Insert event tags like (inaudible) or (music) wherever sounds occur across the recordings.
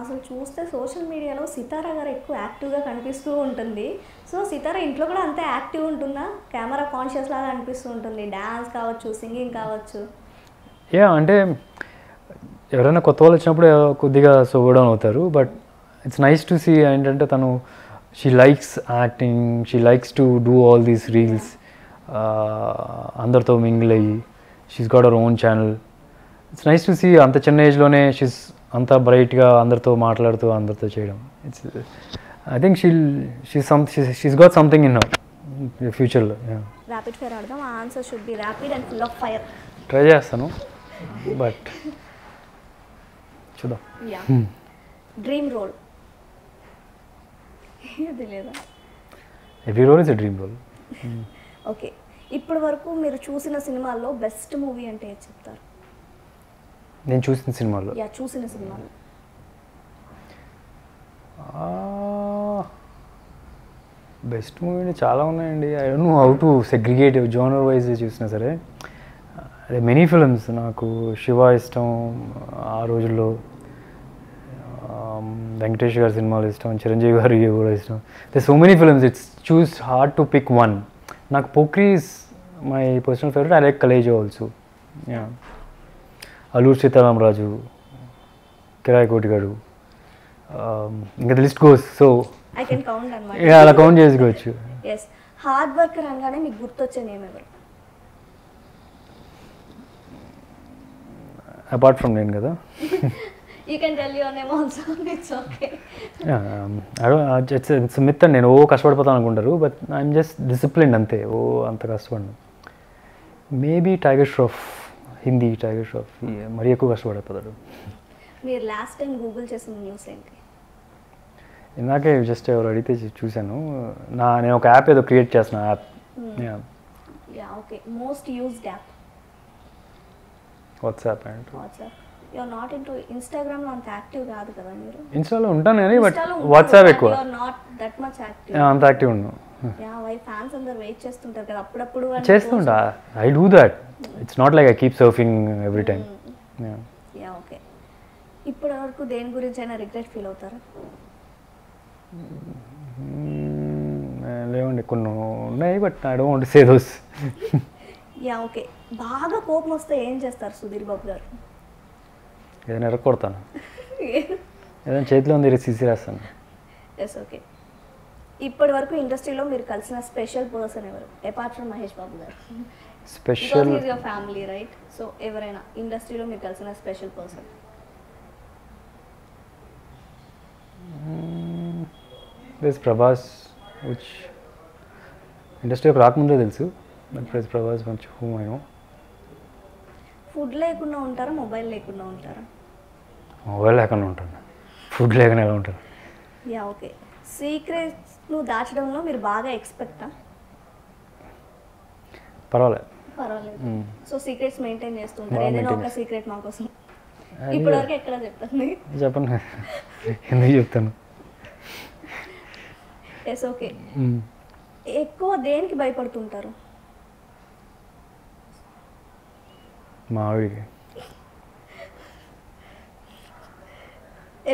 అసలు చూస్తే సోషల్ మీడియాలో సితారా గారు ఎక్కువ యాక్టివ్గా కనిపిస్తూ ఉంటుంది. సో సితారా ఇంట్లో కూడా అంతే యాక్టివ్ ఉంటుందా? కెమెరా కాన్షియస్ లాగా అనిపిస్తూ ఉంటుంది. డ్యాన్స్ కావచ్చు సింగింగ్ కావచ్చు. యా అంటే ఎవరైనా కొత్త వాళ్ళు వచ్చినప్పుడు కొద్దిగా సోగడం అవుతారు. But it's nice to see ఏంటంటే తను she likes acting she likes to do all these reels అందరితో మింగిల్ అయ్యి she's got our own channel it's nice to see అంత చిన్న ఏజ్లోనే షీస్ అంత బ్రైట్గా అందరితో మాట్లాడుతూ అందరితో చేయడం. It's I think she she some she's got something in ఫ్యూచర్లో ర్యాపిడ్ ఫైర్ ఆడదాం. Answer should be rapid and full of fire try చేస్తాను బట్ చూద్దాం. Yeah dream role every role is a dream role okay ఇప్పటి వరకు మీరు చూసిన సినిమాల్లో best movie అంటే చెప్తారు? నేను చూసిన సినిమాలో. యా చూసిన సినిమాలో. బెస్ట్ మూవీ చాలా ఉన్నాయండి. I don't know how to segregate genre wise చూసినా సరే. అదే మెనీ ఫిల్మ్స్ నాకు శివ ఇష్టం ఆ రోజుల్లో వెంకటేష్ గారి సినిమాలు ఇష్టం చిరంజీవి గారి కూడా ఇష్టం. There so many films it's such hard to pick one నాకు Pokiri is my personal favourite I like Khaleja also yeah Alluri Seetharamaraju Kirayi Kotigadu um, ఇంకా list goes so I can count అనమాట ఇక అలా count చేసుకోవచ్చు. Hard work అనగానే మీకు గుర్తొచ్చే name ఎవరు? అపార్ట్ ఫ్రమ్ నేను కదా. You can tell your name also it's okay it's it's Mith అండి నేను ఓ కష్టపడిపోతాను అనుకుంటారు బట్ ఐఎమ్ జస్ట్ డిసిప్లిన్ అంతే ఓ అంత కష్టపడను. మేబీ టైగర్ ష్రాఫ్ హిందీ టైగర్ ష్రాఫ్ మరీ ఎక్కువ కష్టపడిపోతాడు మీరు లాస్ట్ టైం గూగుల్ చేసిన న్యూస్ ఏంటి? ఇందాకే జస్ట్ ఎవరు అడిగితే చూశాను. నా నేను ఒక యాప్ ఏదో క్రియేట్ చేసిన app. Yeah okay most used app WhatsApp and WhatsApp you're not into ఇన్స్టాగ్రామ్లో అంత యాక్టివ్ కాదు కదా మీరు? ఇన్స్టాలో ఉంటాను కానీ బట్ వాట్సాప్ ఎక్కువ. నాట్ దట్ మచ్ యాక్టివ్ అంత యాక్టివ్ ఉన్నాను యా వై ఫ్యాన్స్ అందరు వెయిట్ చేస్తుంటారు కదా అప్పుడప్పుడు చేస్తుంటా. I do that it's not like I keep surfing every time yeah okay ఇప్పటి వరకు దేని గురించి అయినా రిగ్రెట్ ఫీల్ అవుతారా లేవండి కొన్ని ఉన్నాయి but I don't say those yeah okay బాగా కోపం వస్తే ఏం చేస్తారు సుధీర్ బాబు గారు? ఏదైనా ఎరగొడతాను. (laughs) ఏదైనా చేతిలో ఉంది సీసీ రాస్తాను. ఎస్ ఓకే ఇప్పటి వరకు ఇండస్ట్రీలో మీరు కలిసిన స్పెషల్ పర్సన్ ఎవరు? అపార్ట్ ఫ్రమ్ మహేష్ బాబు గారు. స్పెషల్ ఫ్యామిలీ రైట్ సో ఎవరైనా ఇండస్ట్రీలో మీరు కలిసిన special person? Plus Prabhas which ఇండస్ట్రీకి రాకముందే తెలుసు. బట్ ప్లస్ ప్రభాస్ మంచి హూమ్ అయినో ఫుడ్ లేకుండా ఉంటారా మొబైల్ లేకుండా ఉంటారా? మొబైల్ లేకుండా ఉంటాను ఫుడ్ లేకుండా ఎలా ఉంటాను యా ఓకే సీక్రెట్స్ నువ్వు దాచడంలో మీరు బాగా ఎక్స్పెక్టా పర్వాలేదు. పర్వాలేదు. సో సీక్రెట్స్ మెయింటైన్ చేస్తుంటారు ఏదైనా ఒక సీక్రెట్ మా కోసం. ఇప్పటివరకు ఎక్కడ చెప్పండి? చెప్పండి ఎందుకు చెప్తాను? ఎస్ ఓకే ఎక్కువ దేనికి భయపడుతుంటారు? మా ఆవిడికి.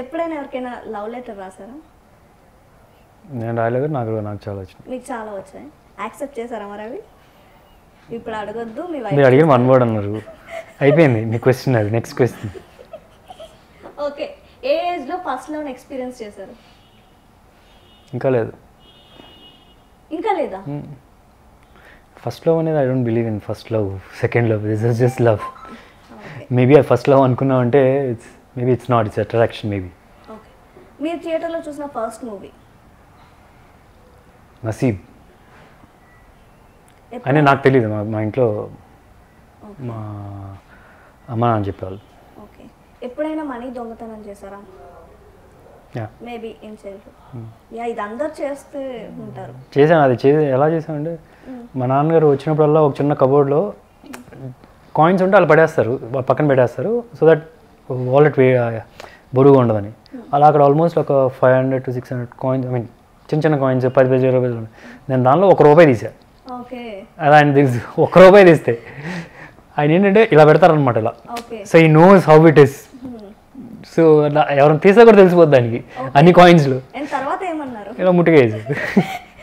ఎప్పుడైనా ఎవరికైనా లవ్ లెటర్ రాసారా? నేను రాయలేదు నాకు నాకు చాలా వచ్చింది మీకు చాలా వచ్చాయి. యాక్సెప్ట్ చేశారా మరి అవి? ఇప్పుడు అడగొద్దు మీ మీరు వైఫ్ అడిగిన వన్ వర్డ్ అన్నారు. అయిపోయింది మీ క్వశ్చన్ అది నెక్స్ట్ క్వశ్చన్ ఓకే ఏ ఏజ్లో ఫస్ట్ లవ్ ఎక్స్పీరియన్స్ చేశారు? ఇంకా లేదు. ఇంకా లేదా? ఫస్ట్ లవ్ అనేది I don't believe in first love second love this is just love maybe అది first love అనుకున్నామంటే it's maybe it's not it's attraction maybe okay మీరు థియేటర్లో చూసిన ఫస్ట్ మూవీ నసీబ్. అని నాకు తెలియదు మా ఇంట్లో మా అమ్మ నాన్న చెప్పేవాళ్ళు. ఓకే. ఎప్పుడైనా మనీ దొంగతనం చేశారా? Yeah. Maybe in childhood yeah ఇది అందరు చేస్తే ఉంటారు. చేశాను. అది చే ఎలా చేసామంటే మా నాన్నగారు వచ్చినప్పుడల్లా ఒక చిన్న కబోర్డ్లో కాయిన్స్ ఉంటే వాళ్ళు పడేస్తారు. పక్కన పెట్టేస్తారు. సో దట్ వాలెట్ వే బరువుగా ఉండదని. అలా అక్కడ ఆల్మోస్ట్ ఒక five hundred to six hundred coins I mean చిన్న చిన్న కాయిన్స్ పది పది ఇరవై. నేను దానిలో ఒక రూపాయి తీసా. అది ఆయన తెలుసు. ఒక రూపాయి తీస్తే. ఆయన ఏంటంటే ఇలా పెడతారనమాట ఇలా. సో ఈ knows how it is so ఎవరైనా తీసా కూడా తెలిసిపోద్ది దానికి. అన్ని కాయిన్స్లో ఇలా ముట్టుగా వేసేది (laughs)